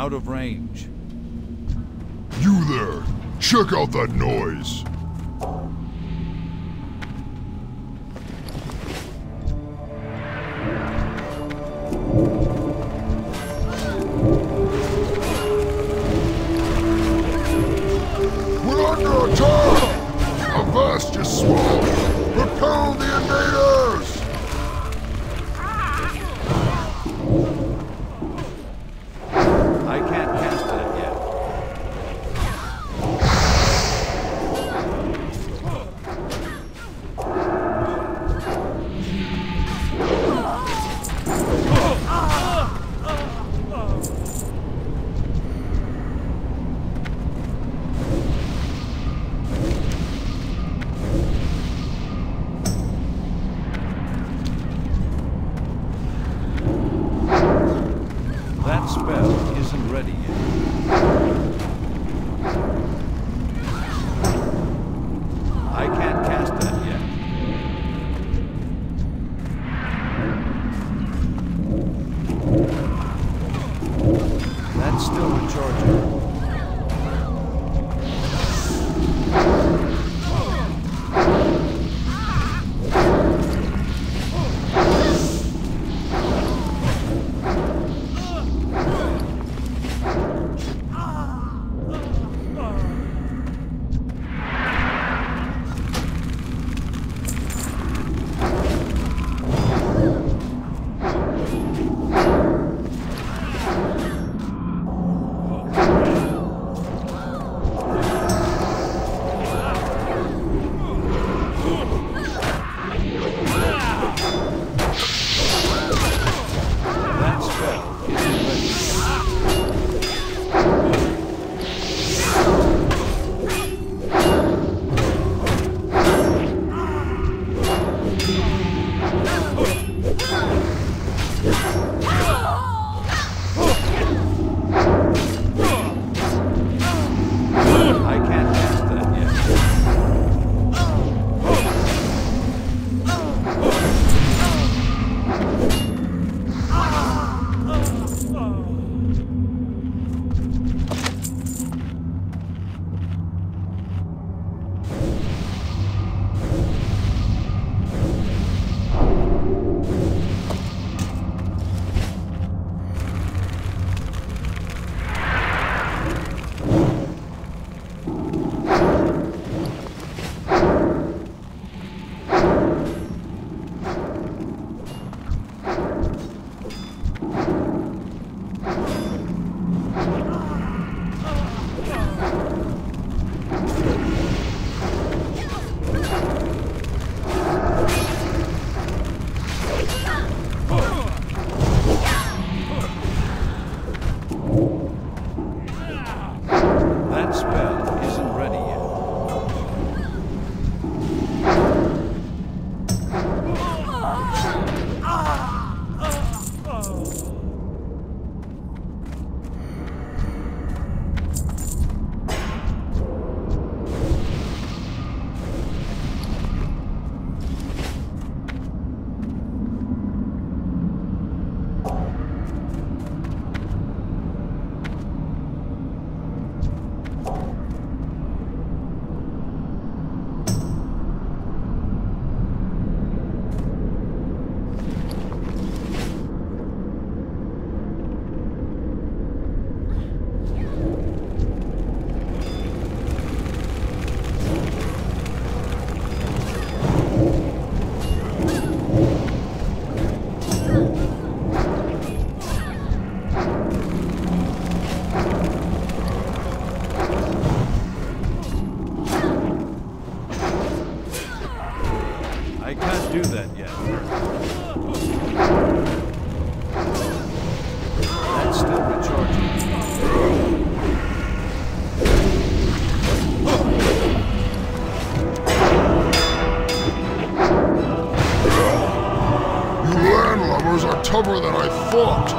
out of range. You there! Check out that noise! Are tougher than I thought.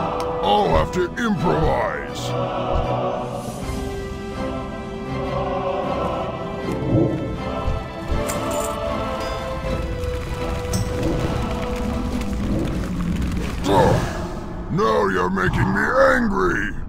I'll have to improvise. Oh, now you're making me angry.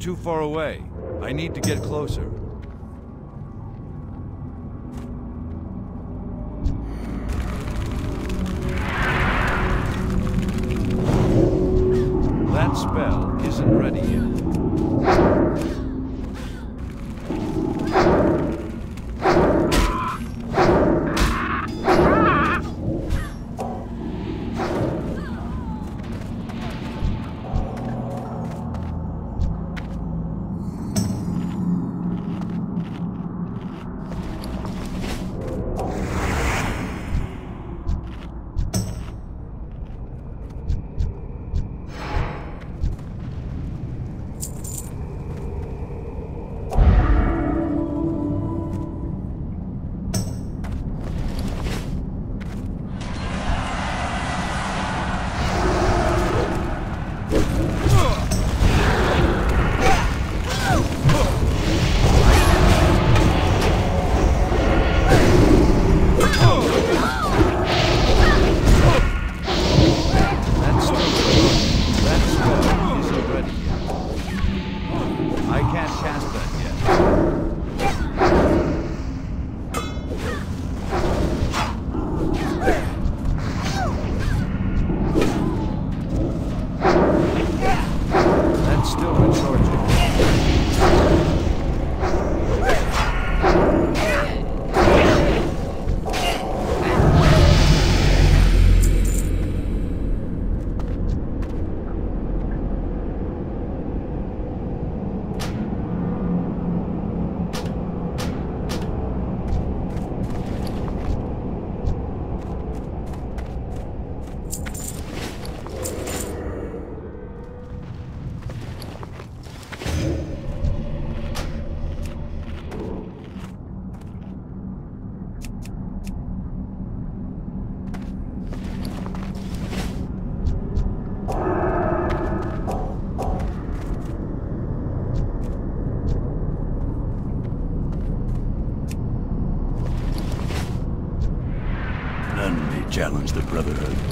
too far away. I need to get closer. challenge the Brotherhood.